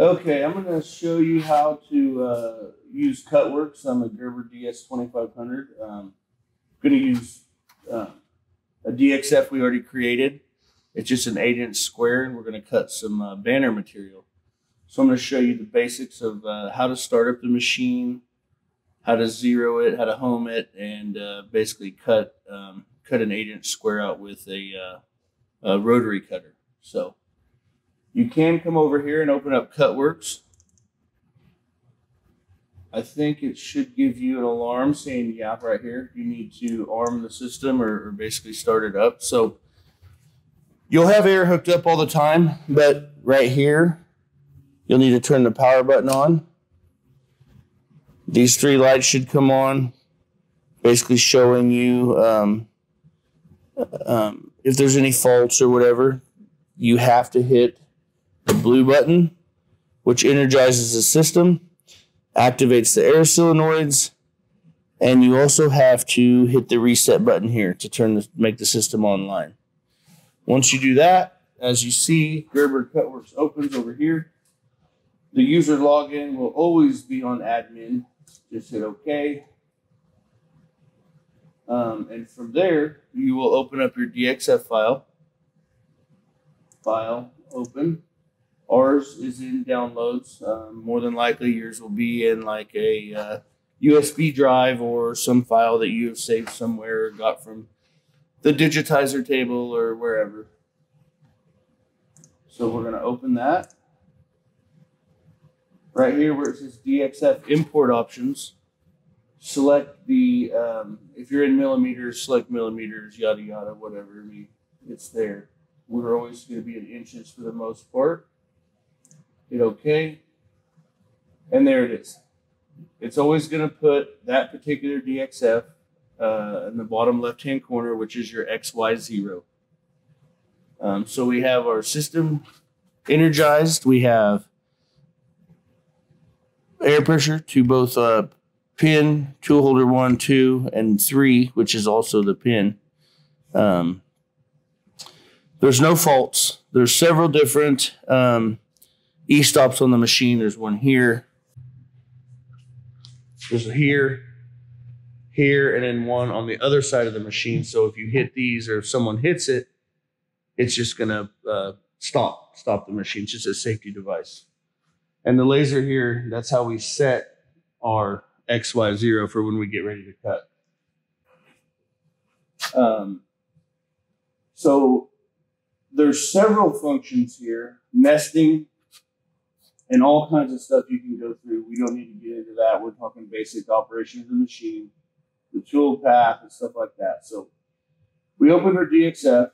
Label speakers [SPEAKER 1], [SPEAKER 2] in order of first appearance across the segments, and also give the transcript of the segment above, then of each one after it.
[SPEAKER 1] Okay, I'm going to show you how to uh, use Cutworks on the Gerber DS2500. Um, I'm going to use uh, a DXF we already created. It's just an 8 inch square, and we're going to cut some uh, banner material. So I'm going to show you the basics of uh, how to start up the machine, how to zero it, how to home it, and uh, basically cut um, cut an 8 inch square out with a, uh, a rotary cutter. So you can come over here and open up Cutworks. I think it should give you an alarm saying, yeah, right here, you need to arm the system or, or basically start it up. So you'll have air hooked up all the time, but right here, you'll need to turn the power button on. These three lights should come on, basically showing you um, um, if there's any faults or whatever. You have to hit the blue button, which energizes the system, activates the air solenoids, and you also have to hit the reset button here to turn the, make the system online. Once you do that, as you see, Gerber Cutworks opens over here. The user login will always be on admin. Just hit OK. Um, and from there, you will open up your DXF file. File, open. Ours is in downloads. Um, more than likely, yours will be in like a uh, USB drive or some file that you have saved somewhere or got from the digitizer table or wherever. So we're going to open that. Right here where it says DXF import options, select the, um, if you're in millimeters, select millimeters, yada, yada, whatever. I mean, it's there. We're always going to be in inches for the most part. Hit OK. And there it is. It's always going to put that particular DXF uh, in the bottom left-hand corner, which is your XY0. Um, so we have our system energized. We have air pressure to both uh, pin, tool holder one, two, and three, which is also the pin. Um, there's no faults. There's several different um, e-stops on the machine. There's one here. There's a here, here, and then one on the other side of the machine. So if you hit these or if someone hits it, it's just going to uh, stop, stop the machine. It's just a safety device. And the laser here, that's how we set our XY0 for when we get ready to cut. Um, so there's several functions here, nesting, and all kinds of stuff you can go through. We don't need to get into that. We're talking basic operation of the machine, the tool path, and stuff like that. So we open our DXF.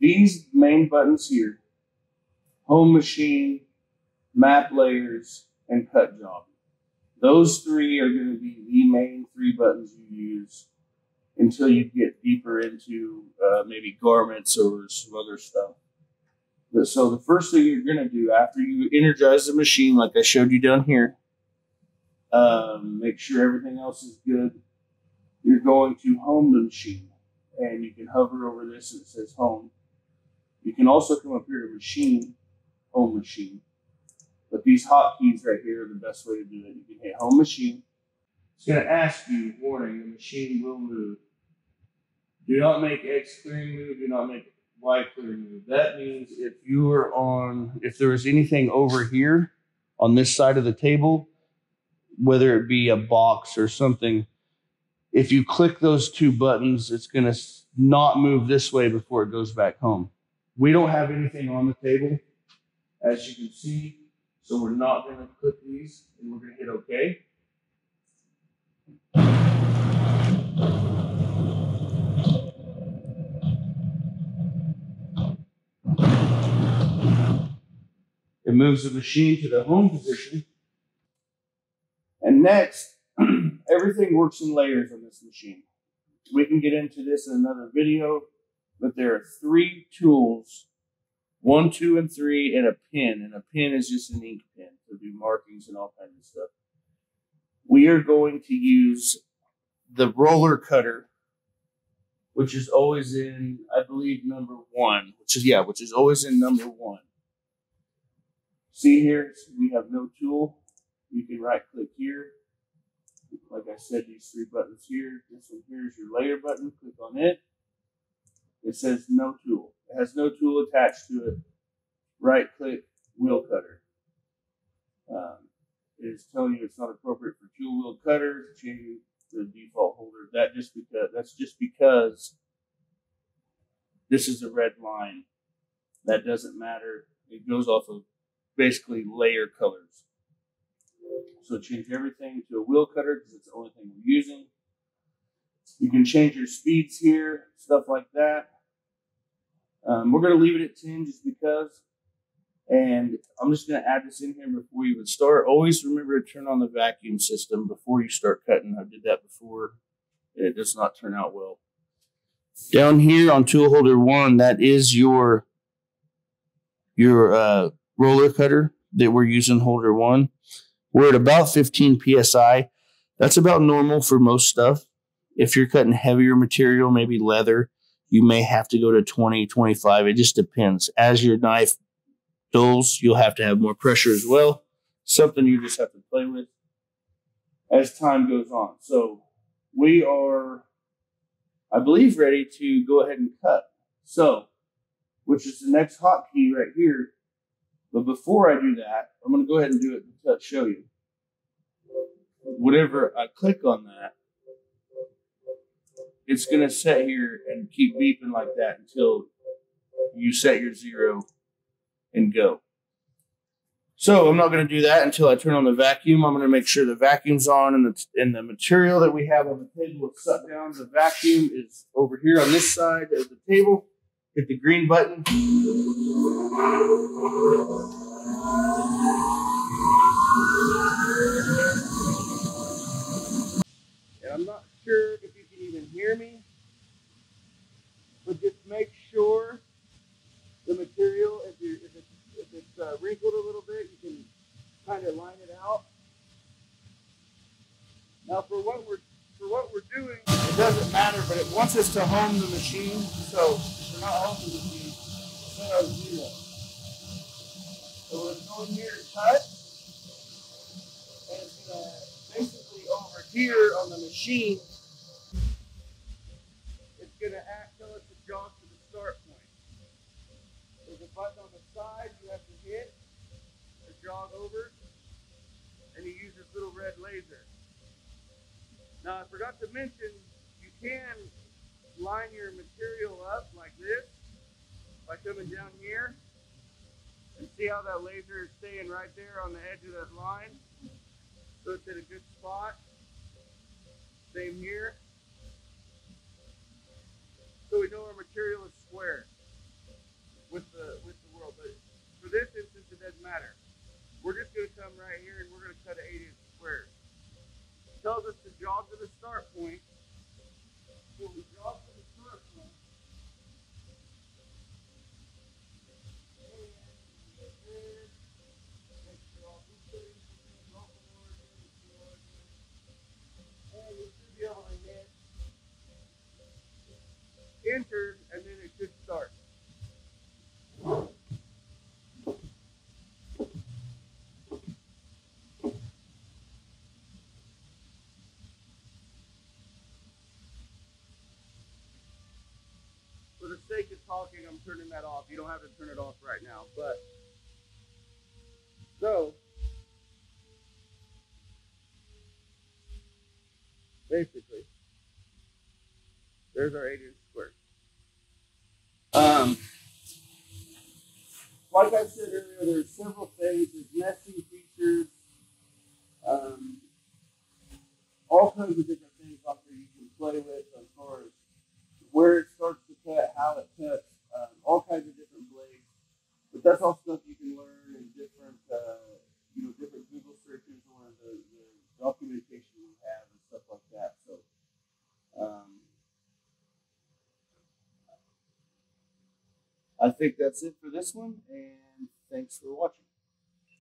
[SPEAKER 1] These main buttons here, home machine, map layers, and cut job. Those three are going to be the main three buttons you use until you get deeper into uh, maybe garments or some other stuff. So the first thing you're going to do after you energize the machine, like I showed you down here, um, make sure everything else is good. You're going to home the machine, and you can hover over this and it says home. You can also come up here to machine, home machine. But these hotkeys right here are the best way to do it. You can hit home machine. It's going to ask you, warning, the machine will move. Do not make X clearing move. Do not make Y clearing move. That means if you are on, if there is anything over here on this side of the table, whether it be a box or something, if you click those two buttons, it's going to not move this way before it goes back home. We don't have anything on the table, as you can see, so we're not going to click these, and we're going to hit OK. It moves the machine to the home position. And next, everything works in layers on this machine. We can get into this in another video, but there are three tools, one, two, and three, and a pin. And a pin is just an ink pen to do markings and all kinds of stuff. We are going to use the roller cutter, which is always in, I believe, number one, which is, yeah, which is always in number one. See here, we have no tool. You can right click here. Like I said, these three buttons here. This one here is your layer button. Click on it. It says no tool. It has no tool attached to it. Right click wheel cutter. Um, it is telling you it's not appropriate for dual wheel cutters, changing the default holder. That just because that's just because this is a red line. That doesn't matter. It goes off of basically layer colors. So change everything to a wheel cutter because it's the only thing we're using. You can change your speeds here, stuff like that. Um, we're going to leave it at 10 just because. And I'm just going to add this in here before you even start. Always remember to turn on the vacuum system before you start cutting. I did that before. And it does not turn out well. Down here on tool holder one, that is your your uh, roller cutter that we're using holder one. We're at about 15 psi. That's about normal for most stuff. If you're cutting heavier material, maybe leather, you may have to go to 20, 25. It just depends. As your knife dulls, you'll have to have more pressure as well. Something you just have to play with as time goes on. So we are, I believe, ready to go ahead and cut. So, which is the next hotkey right here. But before I do that, I'm going to go ahead and do it to show you. Whenever I click on that, it's going to set here and keep beeping like that until you set your zero and go. So I'm not going to do that until I turn on the vacuum. I'm going to make sure the vacuum's on and the, and the material that we have on the table is set down. The vacuum is over here on this side of the table. Hit the green button. And I'm not sure if you can even hear me, but just make sure the material, if, you if it's, if it's uh, wrinkled a little bit, you can kind of line it out. Now for what we're for what we're doing, it doesn't matter, but it wants us to home the machine. So we're not home the machine, set zero. So we're going here to cut, and it's gonna basically over here on the machine, it's gonna act tell us to jog to the start point. There's a button on the side you have to hit to jog over, and you use this little red laser. Now, I forgot to mention, you can line your material up like this by coming down here and see how that laser is staying right there on the edge of that line. So it's at a good spot. Same here. So we know our material is square with the with the world. But for this instance, it doesn't matter. We're just going to come right here and we're going to cut an 8 inch square. It tells us to jog to the start point. So we jog to the start point. And you should be able to hit enter, and then it should start. For the sake of talking, I'm turning that off. You don't have to turn it off right now, but so basically, there's our eight inch square. Um, like I said earlier, there's several things. There's nesting features, um, all kinds of different things out there you can play with as far as where it starts cut, how it cuts, um, all kinds of different blades. But that's all stuff you can learn in different, uh, you know, different Google searches or the, the documentation we have and stuff like that. So, um, I think that's it for this one, and thanks for watching.